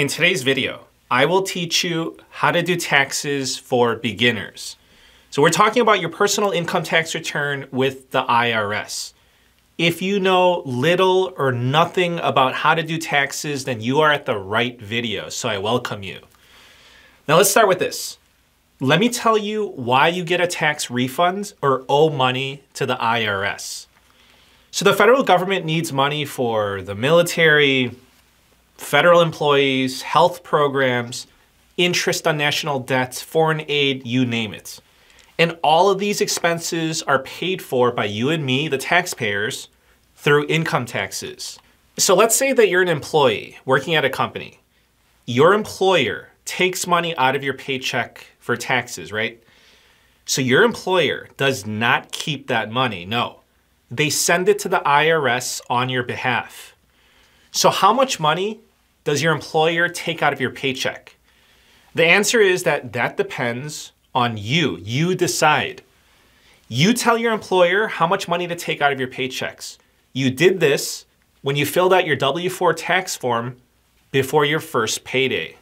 In today's video, I will teach you how to do taxes for beginners. So we're talking about your personal income tax return with the IRS. If you know little or nothing about how to do taxes, then you are at the right video, so I welcome you. Now let's start with this. Let me tell you why you get a tax refund or owe money to the IRS. So the federal government needs money for the military, federal employees, health programs, interest on national debts, foreign aid, you name it. And all of these expenses are paid for by you and me, the taxpayers, through income taxes. So let's say that you're an employee working at a company. Your employer takes money out of your paycheck for taxes, right? So your employer does not keep that money, no. They send it to the IRS on your behalf. So how much money does your employer take out of your paycheck? The answer is that that depends on you. You decide. You tell your employer how much money to take out of your paychecks. You did this when you filled out your W 4 tax form before your first payday.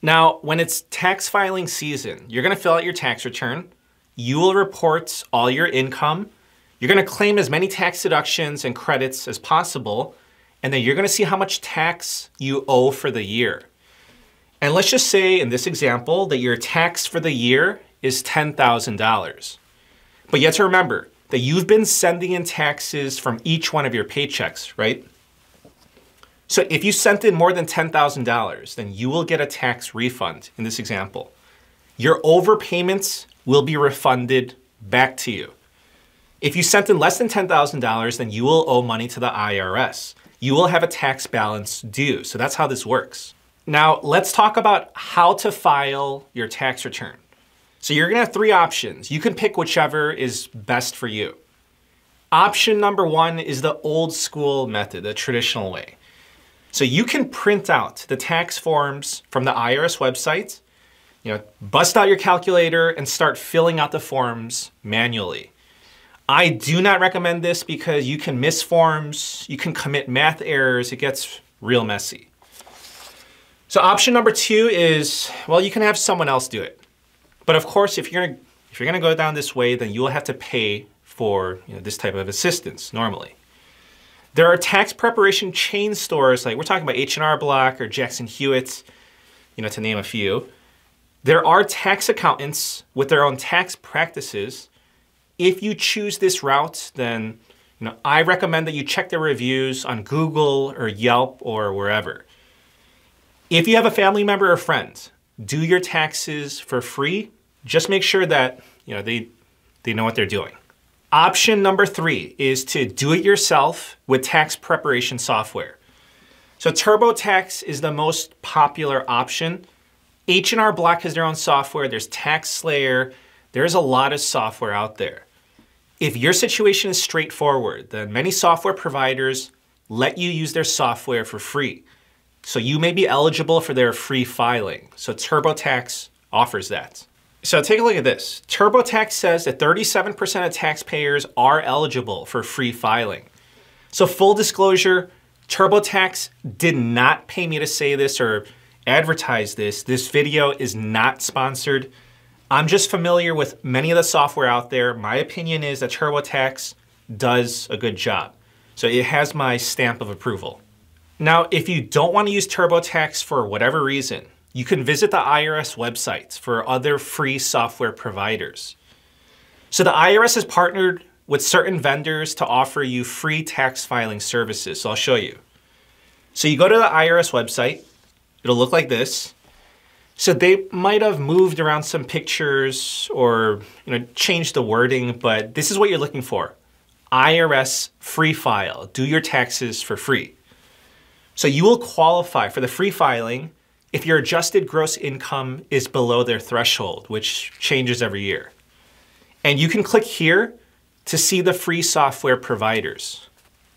Now, when it's tax filing season, you're gonna fill out your tax return. You will report all your income. You're gonna claim as many tax deductions and credits as possible and then you're gonna see how much tax you owe for the year. And let's just say in this example that your tax for the year is $10,000. But you have to remember that you've been sending in taxes from each one of your paychecks, right? So if you sent in more than $10,000, then you will get a tax refund in this example. Your overpayments will be refunded back to you. If you sent in less than $10,000, then you will owe money to the IRS you will have a tax balance due. So that's how this works. Now, let's talk about how to file your tax return. So you're gonna have three options. You can pick whichever is best for you. Option number one is the old school method, the traditional way. So you can print out the tax forms from the IRS website, you know, bust out your calculator and start filling out the forms manually. I do not recommend this because you can miss forms, you can commit math errors, it gets real messy. So option number two is, well, you can have someone else do it. But of course, if you're gonna, if you're gonna go down this way, then you will have to pay for you know, this type of assistance normally. There are tax preparation chain stores, like we're talking about H&R Block or Jackson Hewitt, you know, to name a few. There are tax accountants with their own tax practices if you choose this route, then you know, I recommend that you check the reviews on Google or Yelp or wherever. If you have a family member or friend, do your taxes for free. Just make sure that you know, they, they know what they're doing. Option number three is to do it yourself with tax preparation software. So TurboTax is the most popular option. H&R Block has their own software. There's TaxSlayer. There's a lot of software out there. If your situation is straightforward, then many software providers let you use their software for free. So you may be eligible for their free filing. So TurboTax offers that. So take a look at this. TurboTax says that 37% of taxpayers are eligible for free filing. So full disclosure, TurboTax did not pay me to say this or advertise this. This video is not sponsored. I'm just familiar with many of the software out there. My opinion is that TurboTax does a good job. So it has my stamp of approval. Now, if you don't want to use TurboTax for whatever reason, you can visit the IRS websites for other free software providers. So the IRS has partnered with certain vendors to offer you free tax filing services. So I'll show you. So you go to the IRS website, it'll look like this. So they might have moved around some pictures or you know changed the wording, but this is what you're looking for. IRS free file. Do your taxes for free. So you will qualify for the free filing if your adjusted gross income is below their threshold, which changes every year. And you can click here to see the free software providers.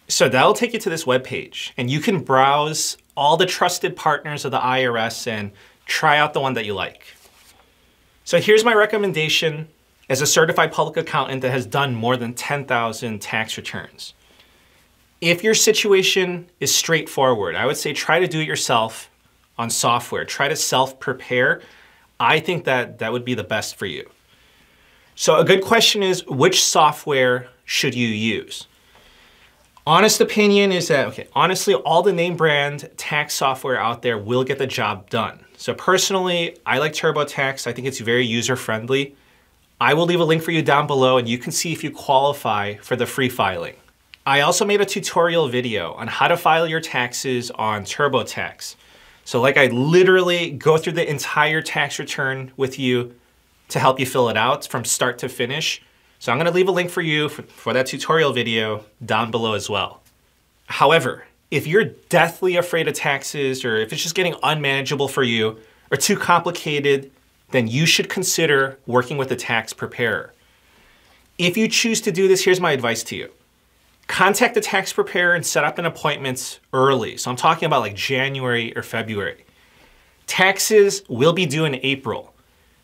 So that'll take you to this webpage and you can browse all the trusted partners of the IRS and try out the one that you like. So here's my recommendation as a certified public accountant that has done more than 10,000 tax returns. If your situation is straightforward, I would say try to do it yourself on software. Try to self prepare. I think that that would be the best for you. So, a good question is which software should you use? Honest opinion is that, okay, honestly, all the name brand tax software out there will get the job done. So, personally, I like TurboTax. I think it's very user friendly. I will leave a link for you down below and you can see if you qualify for the free filing. I also made a tutorial video on how to file your taxes on TurboTax. So like I literally go through the entire tax return with you to help you fill it out from start to finish. So I'm gonna leave a link for you for, for that tutorial video down below as well. However, if you're deathly afraid of taxes or if it's just getting unmanageable for you or too complicated, then you should consider working with a tax preparer. If you choose to do this, here's my advice to you contact the tax preparer and set up an appointment early. So I'm talking about like January or February. Taxes will be due in April.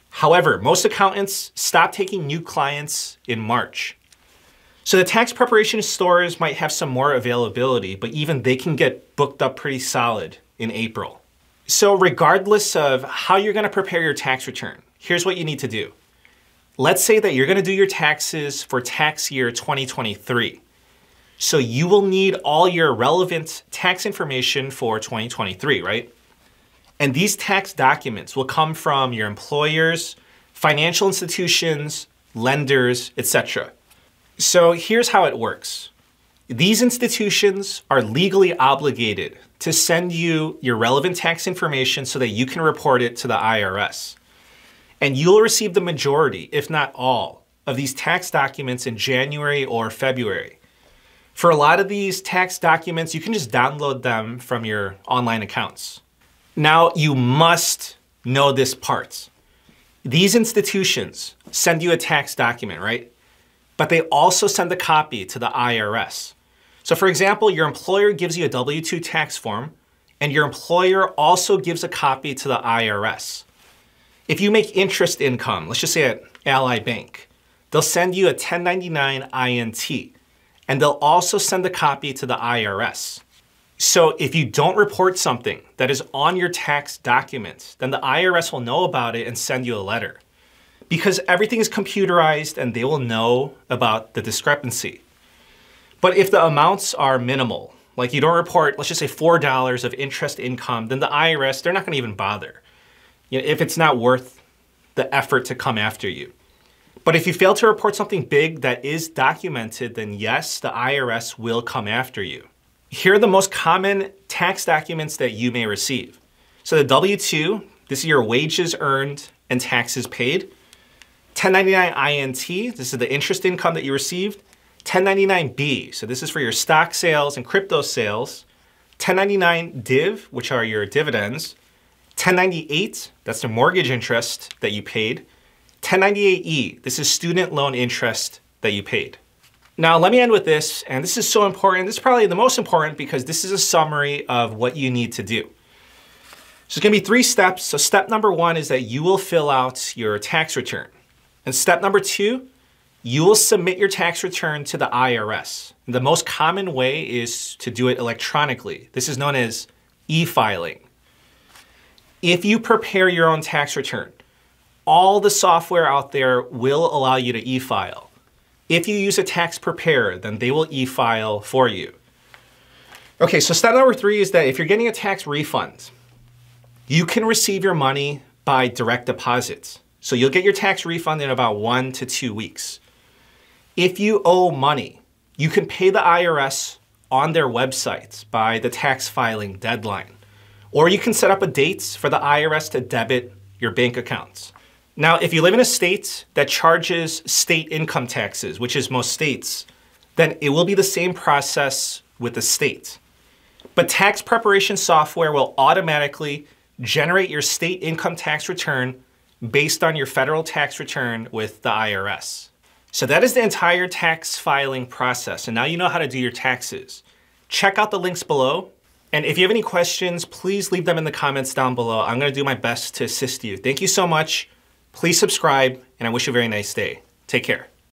However, most accountants stop taking new clients in March. So the tax preparation stores might have some more availability, but even they can get booked up pretty solid in April. So regardless of how you're gonna prepare your tax return, here's what you need to do. Let's say that you're gonna do your taxes for tax year 2023. So you will need all your relevant tax information for 2023, right? And these tax documents will come from your employers, financial institutions, lenders, etc. So here's how it works. These institutions are legally obligated to send you your relevant tax information so that you can report it to the IRS. And you'll receive the majority, if not all, of these tax documents in January or February. For a lot of these tax documents, you can just download them from your online accounts. Now, you must know this part. These institutions send you a tax document, right? But they also send a copy to the IRS. So for example, your employer gives you a W-2 tax form, and your employer also gives a copy to the IRS. If you make interest income, let's just say at Ally Bank, they'll send you a 1099 INT and they'll also send a copy to the IRS. So if you don't report something that is on your tax documents, then the IRS will know about it and send you a letter. Because everything is computerized and they will know about the discrepancy. But if the amounts are minimal, like you don't report, let's just say $4 of interest income, then the IRS, they're not gonna even bother. You know, if it's not worth the effort to come after you. But if you fail to report something big that is documented, then yes, the IRS will come after you. Here are the most common tax documents that you may receive. So the W-2, this is your wages earned and taxes paid. 1099 INT, this is the interest income that you received. 1099B, so this is for your stock sales and crypto sales. 1099 DIV, which are your dividends. 1098, that's the mortgage interest that you paid. 1098E, this is student loan interest that you paid. Now let me end with this, and this is so important. This is probably the most important because this is a summary of what you need to do. So it's gonna be three steps. So step number one is that you will fill out your tax return. And step number two, you will submit your tax return to the IRS. The most common way is to do it electronically. This is known as e-filing. If you prepare your own tax return, all the software out there will allow you to e-file. If you use a tax preparer, then they will e-file for you. Okay, so step number three is that if you're getting a tax refund, you can receive your money by direct deposits. So you'll get your tax refund in about one to two weeks. If you owe money, you can pay the IRS on their website by the tax filing deadline. Or you can set up a date for the IRS to debit your bank accounts. Now, if you live in a state that charges state income taxes, which is most states, then it will be the same process with the state. But tax preparation software will automatically generate your state income tax return based on your federal tax return with the IRS. So that is the entire tax filing process. And now you know how to do your taxes. Check out the links below. And if you have any questions, please leave them in the comments down below. I'm gonna do my best to assist you. Thank you so much. Please subscribe, and I wish you a very nice day. Take care.